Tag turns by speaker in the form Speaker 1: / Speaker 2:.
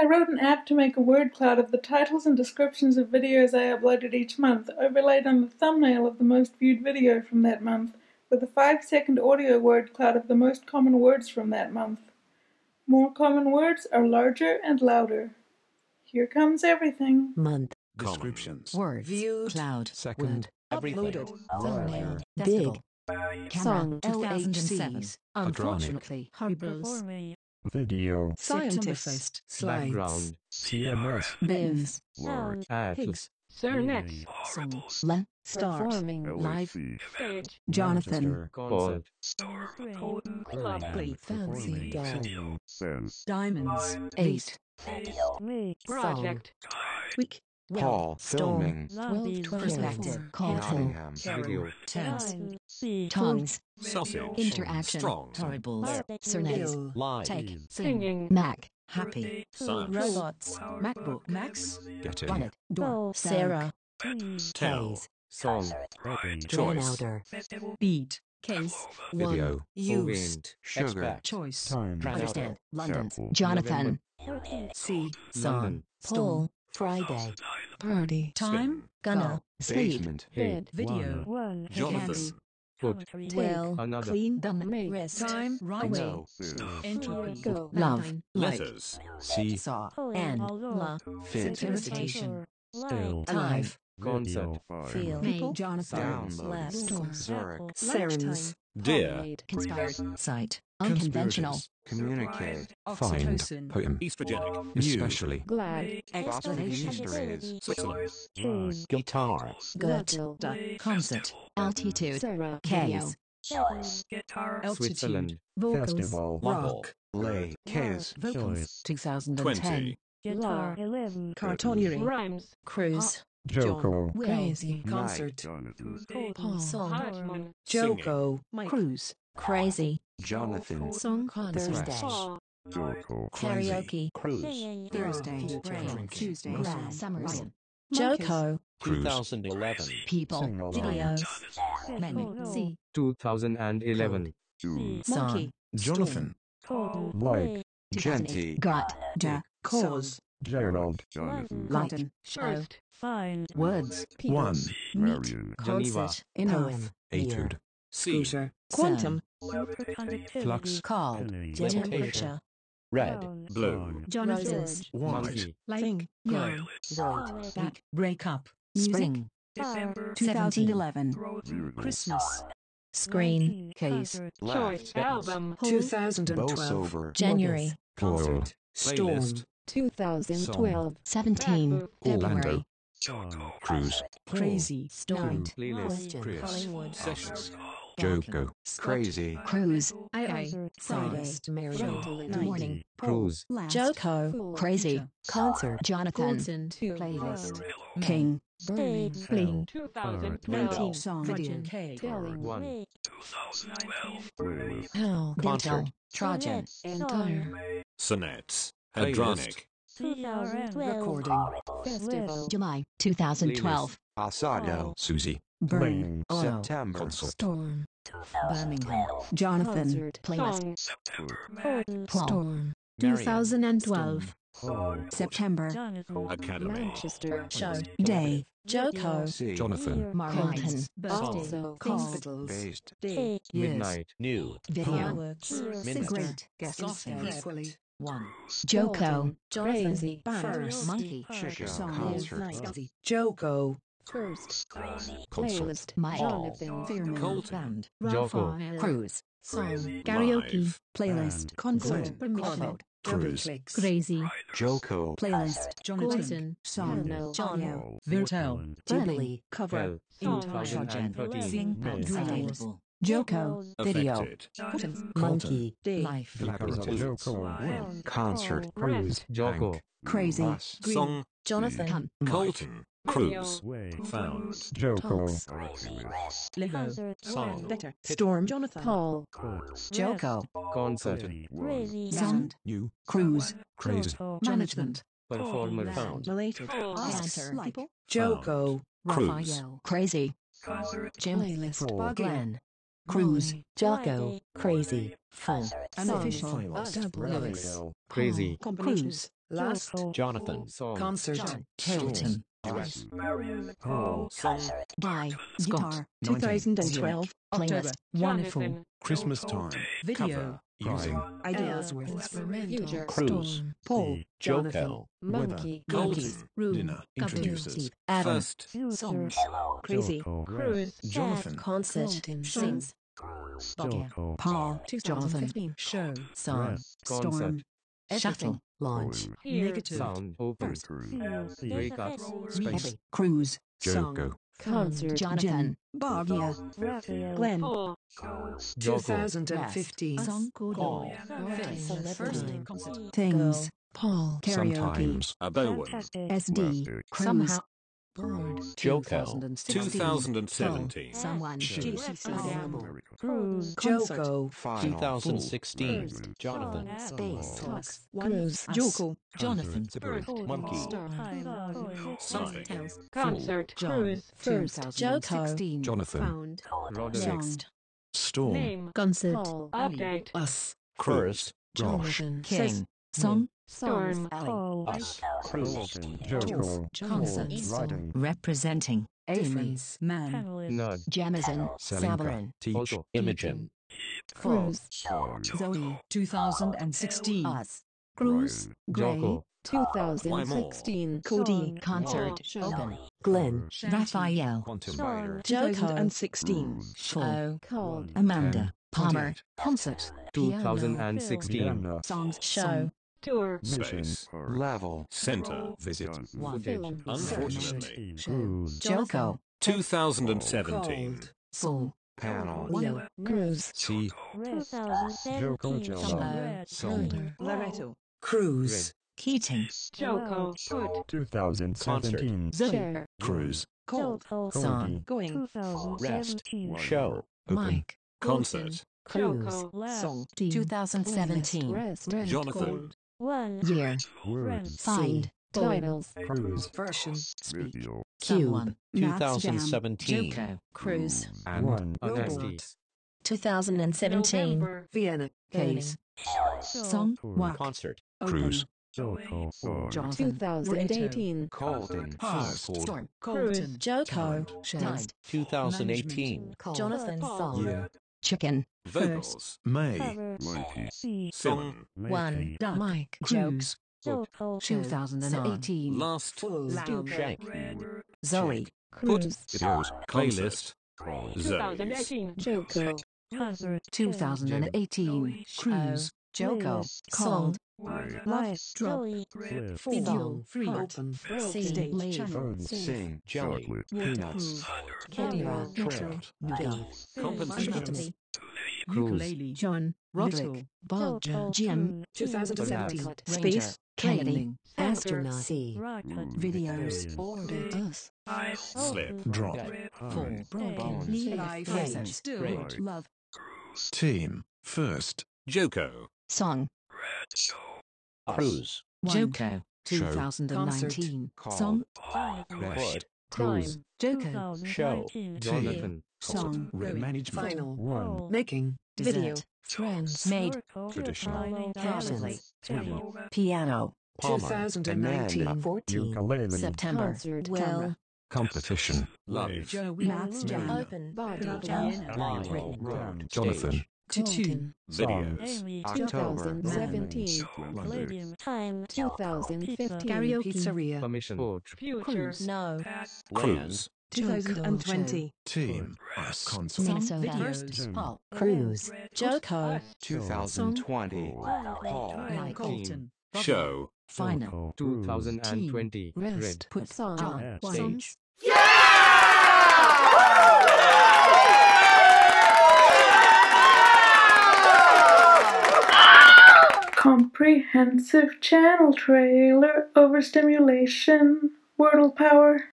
Speaker 1: I wrote an app to make a word cloud of the titles and descriptions of videos I uploaded each month, overlaid on the thumbnail of the most viewed video from that month, with a 5 second audio word cloud of the most common words from that month. More common words are larger and louder. Here comes everything.
Speaker 2: month,
Speaker 3: Descriptions.
Speaker 2: word,
Speaker 4: Viewed.
Speaker 2: cloud,
Speaker 3: Second.
Speaker 2: word,
Speaker 4: Uploaded.
Speaker 2: thumbnail,
Speaker 4: Big.
Speaker 2: festival,
Speaker 4: Song
Speaker 2: camera,
Speaker 4: 2007.
Speaker 2: LHCs, unfortunately, horribles,
Speaker 5: Video.
Speaker 4: Scientist.
Speaker 2: slides,
Speaker 3: Background.
Speaker 5: CMS.
Speaker 2: bins,
Speaker 5: Word.
Speaker 3: Ads.
Speaker 2: pigs,
Speaker 4: Cernex.
Speaker 2: song, le, start,
Speaker 4: Performing.
Speaker 2: live,
Speaker 4: Stage.
Speaker 2: Jonathan,
Speaker 3: Concert.
Speaker 2: play, fancy doll,
Speaker 5: Sense.
Speaker 4: Diamonds.
Speaker 2: eight,
Speaker 4: Project.
Speaker 2: tweak, well,
Speaker 5: Paul.
Speaker 2: storm,
Speaker 5: Filming.
Speaker 4: Twelve.
Speaker 2: perspective, call
Speaker 5: Nottingham.
Speaker 3: Video.
Speaker 2: tense, tongues,
Speaker 3: Sausage.
Speaker 2: interaction,
Speaker 3: Strong.
Speaker 2: horribles, cernex,
Speaker 3: Live.
Speaker 2: take,
Speaker 4: Singing.
Speaker 2: Mac, happy,
Speaker 3: Science.
Speaker 2: robots, MacBook, Max,
Speaker 3: Get
Speaker 2: run
Speaker 3: it.
Speaker 2: it, door, Sarah,
Speaker 3: Tell.
Speaker 2: Case,
Speaker 3: Song. Choice.
Speaker 2: Dranouder,
Speaker 4: Beat.
Speaker 2: case,
Speaker 3: Video.
Speaker 2: used,
Speaker 5: Sugar.
Speaker 4: Choice.
Speaker 5: Time.
Speaker 2: understand, London, Jonathan, C, song,
Speaker 3: London.
Speaker 2: Paul, Friday, party,
Speaker 4: Time.
Speaker 2: gonna, sleep,
Speaker 5: Basement.
Speaker 3: Head.
Speaker 4: Video.
Speaker 3: Jonathan. Foot.
Speaker 2: well,
Speaker 3: Another.
Speaker 2: clean, dumb, rest,
Speaker 4: Time. Right.
Speaker 5: No.
Speaker 4: Entropy.
Speaker 2: love, like,
Speaker 3: Letters. C.
Speaker 2: saw, and, la,
Speaker 5: Fit.
Speaker 2: solicitation,
Speaker 5: Still.
Speaker 2: alive,
Speaker 3: Concert.
Speaker 2: feel,
Speaker 4: People.
Speaker 2: Jonathan,
Speaker 5: Download.
Speaker 2: left, storm,
Speaker 5: Zurich.
Speaker 2: sirens,
Speaker 3: Dear.
Speaker 2: conspired, sight, unconventional,
Speaker 5: Communicate.
Speaker 3: Find. Poem. Estrogenic. Especially.
Speaker 4: Glad.
Speaker 5: Explanation.
Speaker 4: Explanation.
Speaker 3: Switzerland. Guitar.
Speaker 2: gut, concert, altitude, case,
Speaker 4: Altitude.
Speaker 3: Switzerland.
Speaker 2: vocals,
Speaker 5: Festival.
Speaker 3: Rock.
Speaker 5: Lay. Case.
Speaker 2: vocals, 2010,
Speaker 3: Twenty.
Speaker 4: Guitar.
Speaker 2: cartoonery,
Speaker 4: Rhymes.
Speaker 2: cruise,
Speaker 5: JoCo.
Speaker 2: crazy,
Speaker 4: Concert.
Speaker 2: Paul, song, JoCo, cruise, crazy,
Speaker 5: Jonathan.
Speaker 2: song, Thursday,
Speaker 5: JoCo.
Speaker 2: karaoke,
Speaker 5: Cruise.
Speaker 2: Thursday, rain,
Speaker 4: Tuesday.
Speaker 2: grass, summers, JoCo,
Speaker 3: Cruise. 2011.
Speaker 2: people,
Speaker 5: Sing along.
Speaker 2: videos, menu, see,
Speaker 3: 2011.
Speaker 2: song,
Speaker 3: Jonathan.
Speaker 5: Like. Genty.
Speaker 2: got, ja,
Speaker 4: Cause.
Speaker 5: Gerald. Jonathan.
Speaker 2: London, show,
Speaker 4: Fine.
Speaker 2: words,
Speaker 3: One.
Speaker 2: meet,
Speaker 3: Geneva.
Speaker 2: concert, poem,
Speaker 3: Etude. C.
Speaker 2: quantum,
Speaker 3: Flux.
Speaker 2: call,
Speaker 3: Temptation.
Speaker 2: temperature,
Speaker 3: Red. Blue.
Speaker 2: Roses,
Speaker 3: White.
Speaker 2: thing, young, void, back,
Speaker 4: Break up.
Speaker 2: spring,
Speaker 4: 2011.
Speaker 5: Christmas.
Speaker 2: screen, case,
Speaker 5: Left.
Speaker 4: Album. 2012.
Speaker 2: January,
Speaker 5: Coil.
Speaker 4: Storm. 2012.
Speaker 2: 17, February,
Speaker 3: Orlando. Cruise.
Speaker 4: Crazy.
Speaker 2: storm,
Speaker 3: Playlist.
Speaker 2: question,
Speaker 3: Chris.
Speaker 2: Hollywood,
Speaker 3: Sessions.
Speaker 2: Balkan,
Speaker 3: JoCo.
Speaker 5: Crazy.
Speaker 2: cruise,
Speaker 4: I
Speaker 2: Friday, morning,
Speaker 3: Cruise.
Speaker 2: JoCo, crazy, concert, Jonathan, playlist, King, Burning, Bling,
Speaker 4: 2012.
Speaker 2: Song,
Speaker 4: Video.
Speaker 2: Telling,
Speaker 3: One.
Speaker 2: Hell, oh,
Speaker 3: Concert.
Speaker 2: Dental, Trojan, Entire,
Speaker 3: Sonnets. Hadronic.
Speaker 4: Recording. Festival.
Speaker 2: July 2012,
Speaker 5: Asado.
Speaker 3: Susie.
Speaker 2: Burn, oh,
Speaker 5: September.
Speaker 3: Consort.
Speaker 2: Storm, Birmingham, Jonathan,
Speaker 4: Concert.
Speaker 2: playlist,
Speaker 4: Song.
Speaker 2: Paul,
Speaker 4: Storm.
Speaker 2: 2012,
Speaker 5: Oh.
Speaker 2: September,
Speaker 3: Academy.
Speaker 4: Manchester.
Speaker 2: Show, Day, JoCo,
Speaker 5: See.
Speaker 3: Jonathan.
Speaker 2: Marlton,
Speaker 4: Also.
Speaker 2: Hospitals,
Speaker 5: Based.
Speaker 2: Day,
Speaker 3: Midnight. New.
Speaker 2: Video,
Speaker 4: Fireworks.
Speaker 3: Midnight.
Speaker 2: Great, Guest Equally, One, JoCo,
Speaker 4: Crazy.
Speaker 2: First, Monkey,
Speaker 5: Chicago
Speaker 2: Song,
Speaker 5: concert.
Speaker 4: JoCo. First. Playlist.
Speaker 2: My
Speaker 4: Jonathan.
Speaker 2: Fairman,
Speaker 3: Coulton.
Speaker 2: Band,
Speaker 3: JoCo.
Speaker 2: Raphael, Cruise, Song,
Speaker 3: Live.
Speaker 2: Karaoke, Playlist, Concert,
Speaker 5: Glenn.
Speaker 2: Permission,
Speaker 3: Cruise.
Speaker 2: Crazy,
Speaker 5: JoCo.
Speaker 2: Playlist,
Speaker 4: Jonathan.
Speaker 2: Song,
Speaker 4: Hello.
Speaker 2: John,
Speaker 4: Virtual.
Speaker 2: Bradley, Cover,
Speaker 3: Hell.
Speaker 4: Song.
Speaker 3: 2013.
Speaker 2: Available, JoCo, Video,
Speaker 3: Affected.
Speaker 2: Monkey, Life,
Speaker 5: JoCo. Concert.
Speaker 3: Cruise. JoCo.
Speaker 2: Crazy,
Speaker 5: Bus.
Speaker 3: Song.
Speaker 2: Jonathan,
Speaker 3: Coulton. Cruise. Found.
Speaker 5: JoCo.
Speaker 4: Liho.
Speaker 3: Song.
Speaker 4: Better.
Speaker 2: Storm, Jonathan,
Speaker 4: Paul.
Speaker 2: JoCo,
Speaker 3: Concert.
Speaker 2: Sound,
Speaker 3: You.
Speaker 2: Cruise,
Speaker 3: Crazy.
Speaker 2: Management,
Speaker 3: Performer found.
Speaker 4: Related.
Speaker 2: Answer,
Speaker 4: People.
Speaker 3: JoCo. Cruise.
Speaker 2: Raphael, Crazy, Jim,
Speaker 5: Four.
Speaker 2: Glenn, Cruise, JoCo, Crazy, Full,
Speaker 4: Unofficial.
Speaker 2: Double
Speaker 3: Crazy.
Speaker 2: Cruise,
Speaker 6: Last
Speaker 3: Jonathan. Song.
Speaker 6: concert.
Speaker 2: John.
Speaker 6: Hilton.
Speaker 3: US.
Speaker 2: Song. Oh. By Scott.
Speaker 6: 2012. October.
Speaker 2: Playlist. Wonderful.
Speaker 3: Christmas time.
Speaker 6: Video.
Speaker 3: Using
Speaker 6: Ideasworth.
Speaker 3: Cruise.
Speaker 6: Paul.
Speaker 3: JoCo.
Speaker 6: Jonathan.
Speaker 4: Monkey.
Speaker 3: Golden.
Speaker 2: Room.
Speaker 3: Dinner.
Speaker 2: Governor.
Speaker 3: Introduces.
Speaker 2: Adam.
Speaker 3: First.
Speaker 2: Songs.
Speaker 6: Crazy.
Speaker 4: Cruise.
Speaker 3: Jonathan.
Speaker 4: Concert.
Speaker 2: Sings. Bugger. Paul. Jonathan.
Speaker 6: Show.
Speaker 2: Song. Storm. Shuttle. Launch.
Speaker 6: Negative.
Speaker 3: Sound. Open. Breakups.
Speaker 2: Heavy. Cruise.
Speaker 3: JoCo.
Speaker 4: Concert.
Speaker 2: Jonathan.
Speaker 6: Barbara.
Speaker 4: Raphael.
Speaker 6: Glenn.
Speaker 4: Paul.
Speaker 3: JoCo.
Speaker 6: 2015.
Speaker 2: Song
Speaker 3: Call.
Speaker 4: Celebrity.
Speaker 2: Things. Paul. Karaoke.
Speaker 3: Sometimes. A Bowen.
Speaker 2: SD. Cruise.
Speaker 6: Somehow. Bored.
Speaker 3: JoCo.
Speaker 6: 2016.
Speaker 3: 2017.
Speaker 2: Someone.
Speaker 6: GCC.
Speaker 4: Cruise.
Speaker 5: JoCo.
Speaker 3: 2016. Jonathan.
Speaker 2: Space.
Speaker 6: Talks.
Speaker 2: Cruise.
Speaker 6: JoCo.
Speaker 2: Jonathan.
Speaker 3: Monkey.
Speaker 2: Something.
Speaker 4: Concert. Cruise.
Speaker 2: First. JoCo.
Speaker 3: Jonathan.
Speaker 4: Found.
Speaker 2: Next.
Speaker 3: Storm.
Speaker 4: Name.
Speaker 2: Concert.
Speaker 4: Update.
Speaker 6: Us.
Speaker 3: First. Josh.
Speaker 2: Jonathan. King. Song.
Speaker 4: Storm.
Speaker 2: Alley.
Speaker 4: Call.
Speaker 3: Us. Cruise.
Speaker 2: JoCo. Concert. Representing.
Speaker 6: Difference. Man.
Speaker 4: Panelist.
Speaker 2: Jamison.
Speaker 3: Selinka.
Speaker 2: Sabarin.
Speaker 3: Teach. Imogen.
Speaker 4: Cruise.
Speaker 6: Zoe. 2016.
Speaker 2: Us. Cruise. Gray.
Speaker 4: 2016.
Speaker 6: Cody.
Speaker 2: Concert. Open.
Speaker 6: Glenn.
Speaker 2: Raphael.
Speaker 3: Quantum
Speaker 4: Song.
Speaker 3: Rider.
Speaker 2: JoCo.
Speaker 6: 2016.
Speaker 2: Full.
Speaker 4: Called.
Speaker 2: Amanda. Palmer. Concert.
Speaker 3: 2016.
Speaker 2: Songs.
Speaker 6: Show.
Speaker 4: Tour.
Speaker 3: Space.
Speaker 5: Level.
Speaker 3: Center. Visit.
Speaker 2: One.
Speaker 4: Film.
Speaker 3: Unfortunately.
Speaker 2: JoCo.
Speaker 3: 2017.
Speaker 6: Cold.
Speaker 2: Full.
Speaker 5: Panel.
Speaker 2: Wheel.
Speaker 4: Cruise.
Speaker 3: See.
Speaker 4: 2017.
Speaker 2: Show.
Speaker 3: Song.
Speaker 6: Loretto. Cruise.
Speaker 2: Keating.
Speaker 4: JoCo. Put.
Speaker 3: 2017.
Speaker 2: Zoe.
Speaker 4: Share.
Speaker 3: Cruise.
Speaker 4: JoCo.
Speaker 2: Song.
Speaker 6: Going.
Speaker 4: Rest
Speaker 3: Show.
Speaker 5: Open.
Speaker 2: Mike.
Speaker 3: Concert.
Speaker 2: Cruise.
Speaker 4: JoCo. Last.
Speaker 6: Song.
Speaker 2: 2017.
Speaker 4: Rest.
Speaker 3: Jonathan.
Speaker 4: One.
Speaker 2: Year.
Speaker 4: Friends.
Speaker 2: Find.
Speaker 4: Titles.
Speaker 6: Version.
Speaker 2: Cube.
Speaker 6: Someone.
Speaker 3: 2017.
Speaker 2: JoCo. Cruise.
Speaker 3: And
Speaker 6: Robot.
Speaker 3: Nasty.
Speaker 2: 2017.
Speaker 4: November.
Speaker 6: Vienna.
Speaker 2: Case. Song. Work.
Speaker 3: Concert.
Speaker 6: Cruise.
Speaker 2: Jonathan.
Speaker 4: 2018.
Speaker 6: Coulton.
Speaker 5: Storm.
Speaker 6: Coulton.
Speaker 2: JoCo.
Speaker 6: Shared.
Speaker 3: 2018.
Speaker 2: Jonathan. Song.
Speaker 3: Year.
Speaker 2: Chicken.
Speaker 3: Vocals. May.
Speaker 4: Cover. C.
Speaker 3: Song.
Speaker 2: One.
Speaker 6: Duck.
Speaker 2: Mike.
Speaker 6: Cruise.
Speaker 2: 2018.
Speaker 3: Last.
Speaker 6: Full.
Speaker 3: Shank.
Speaker 2: Zoe.
Speaker 3: Put.
Speaker 4: Cruise.
Speaker 3: Playlist. Zoe.
Speaker 4: 2018. JoCo.
Speaker 2: 2018. Cruise. JoCo. Song.
Speaker 4: Life.
Speaker 6: Drop.
Speaker 4: Zoe.
Speaker 6: Video. Free.
Speaker 4: Heart.
Speaker 6: Open.
Speaker 2: C.
Speaker 6: Stage.
Speaker 2: Leave.
Speaker 6: Channel.
Speaker 5: Sing.
Speaker 3: Jelly.
Speaker 5: Peanuts.
Speaker 2: Camera.
Speaker 3: Trout. Compensation.
Speaker 6: Ukulele. John.
Speaker 2: Roderick. Bulger. Jim.
Speaker 6: 2017. Space.
Speaker 2: Kennedy.
Speaker 6: Training.
Speaker 2: Astronaut. C. Videos. Orbit. Us.
Speaker 3: Slip.
Speaker 2: Drop. Full.
Speaker 5: Bones.
Speaker 6: Life.
Speaker 2: Razor.
Speaker 6: Still.
Speaker 3: Great.
Speaker 6: Love.
Speaker 7: Team. First.
Speaker 3: JoCo.
Speaker 2: Song.
Speaker 3: red Cruise.
Speaker 2: JoCo.
Speaker 7: Show.
Speaker 2: 2019.
Speaker 5: Call.
Speaker 2: Song.
Speaker 3: Record.
Speaker 4: Time.
Speaker 2: JoCo.
Speaker 3: Show.
Speaker 4: 2019.
Speaker 3: Jonathan.
Speaker 2: Song.
Speaker 7: Management.
Speaker 6: Final.
Speaker 4: One.
Speaker 6: Making. Video.
Speaker 2: Dessert. Friends. Made.
Speaker 3: Traditional.
Speaker 4: Follow
Speaker 2: Piano.
Speaker 3: Palmer.
Speaker 6: 2019.
Speaker 2: 14. September.
Speaker 4: Concert.
Speaker 2: Well.
Speaker 7: Competition.
Speaker 3: Live.
Speaker 6: Joey.
Speaker 2: Maths Jam.
Speaker 4: Open. Body.
Speaker 3: Line. Road.
Speaker 7: Jonathan.
Speaker 3: Stage.
Speaker 6: Tutu.
Speaker 3: Videos.
Speaker 5: October.
Speaker 4: 2017. Palladium. Time. 2015.
Speaker 6: Karaoke. Pizzeria.
Speaker 3: Permission.
Speaker 4: Future.
Speaker 2: No.
Speaker 3: Cruise.
Speaker 6: 2020.
Speaker 7: Team. Us. Concert.
Speaker 2: Minnesota.
Speaker 6: Videos.
Speaker 2: Paul. Cruise. JoCo.
Speaker 5: 2020. Paul.
Speaker 2: Mike.
Speaker 6: Coulton.
Speaker 3: Show.
Speaker 2: Final.
Speaker 3: 2020.
Speaker 2: Rest. Put
Speaker 4: Song.
Speaker 2: John.
Speaker 3: Stage.
Speaker 1: Comprehensive channel trailer, overstimulation, wordle power.